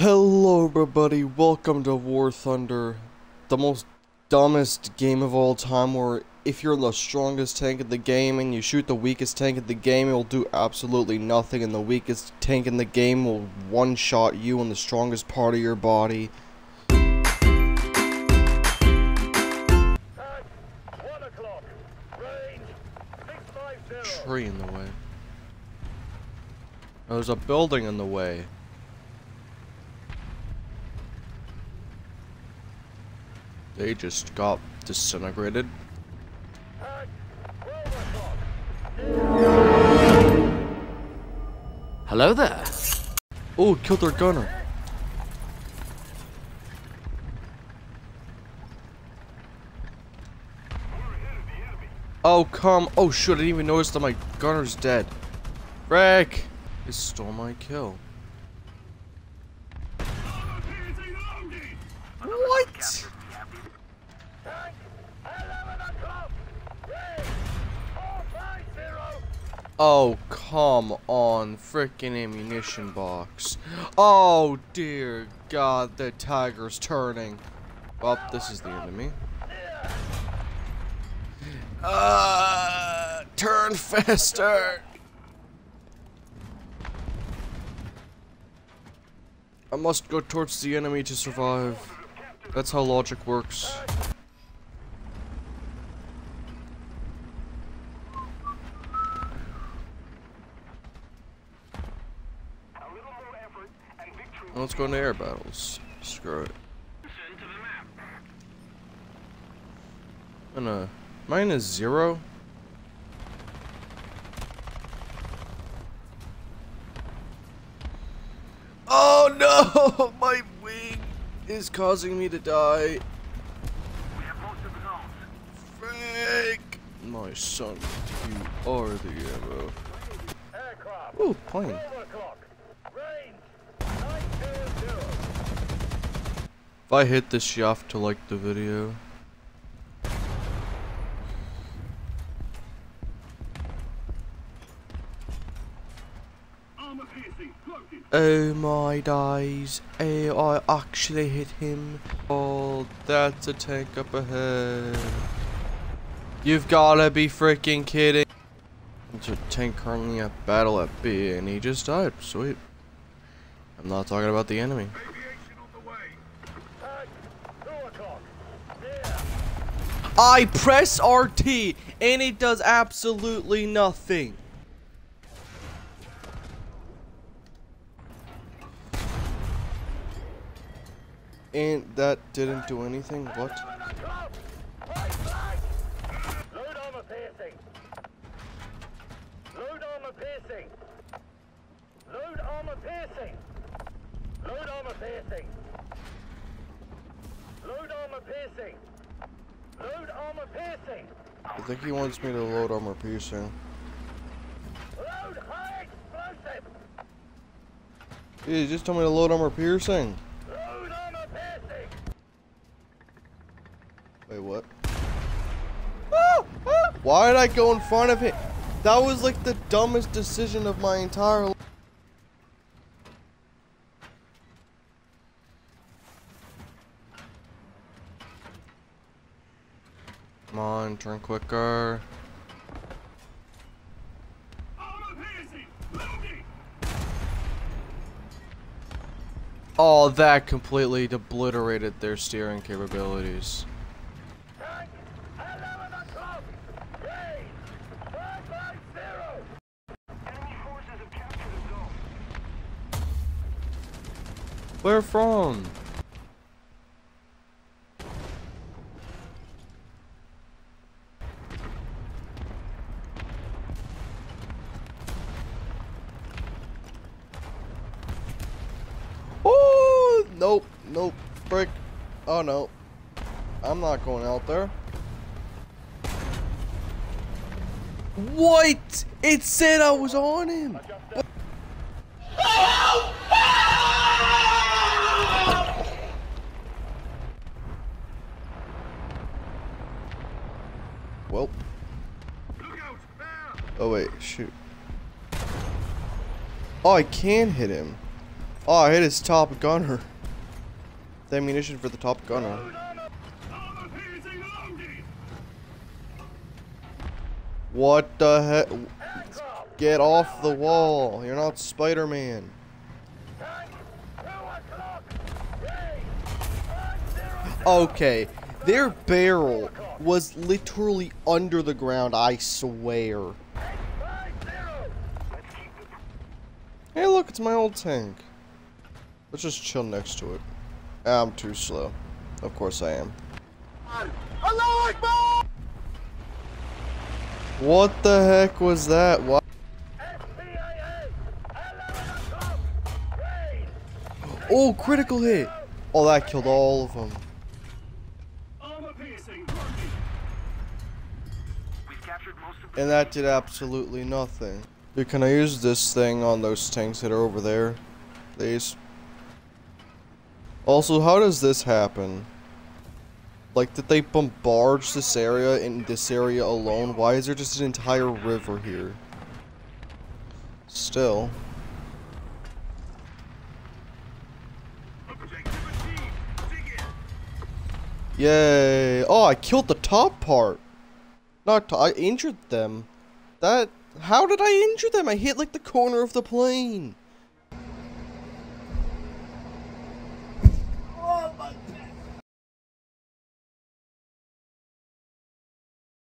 Hello everybody, welcome to War Thunder, the most dumbest game of all time where if you're the strongest tank in the game and you shoot the weakest tank in the game, it will do absolutely nothing and the weakest tank in the game will one-shot you in the strongest part of your body. Range Tree in the way. Oh, There's a building in the way. They just got disintegrated. At 12 o'clock. Hello there. Oh, killed their gunner. Oh, come. Oh, shit. I didn't even notice that my gunner's dead. Wreck! He stole my kill. What? Tank 11 o'clock. Range 450. Oh, come on. Frickin' ammunition box. Oh, dear God. The tiger's turning. Well, this is the enemy. Uh, turn faster. I must go towards the enemy to survive. That's how logic works. Let's go into air battles. Screw it. And uh, mine is zero. Oh no! My wing is causing me to die. My son, you are the ammo. Ooh, plane. If I hit this, you have to like the video. Oh my days. Oh, I actually hit him. Oh, that's a tank up ahead. You've gotta be freaking kidding. There's a tank currently at battle at B and he just died. Sweet. I'm not talking about the enemy. I press RT and it does absolutely nothing. And that didn't do anything? What? Load armor piercing. Load armor piercing. I think he wants me to load armor piercing. Load high explosive. Dude, he just told me to load armor piercing. Load armor piercing. Wait, what? Ah, ah, Why did I go in front of him? That was like the dumbest decision of my entire life. Come on, turn quicker. Oh, that completely obliterated their steering capabilities. Where 11 o'clock. Range 450. Enemy forces have captured a zone. Where from? Oh, nope, frick. Oh no. I'm not going out there. What? It said I was on him. Well. Oh wait, shoot. Oh, I can hit him. Oh, I hit his top gunner. The ammunition for the top gunner. What the heck? Get off the wall. You're not Spider-Man. Okay, their barrel was literally under the ground, I swear. Hey look, it's my old tank. Let's just chill next to it. I'm too slow. Of course I am. What the heck was that? What? Oh, critical hit! Oh, that killed all of them. And that did absolutely nothing. Dude, can I use this thing on those tanks that are over there? Please? Also, how does this happen? Like, did they bombard this area in this area alone? Why is there just an entire river here? Still. Yay! Oh, I killed the top part! Not I injured them. That- how did I injure them? I hit like the corner of the plane.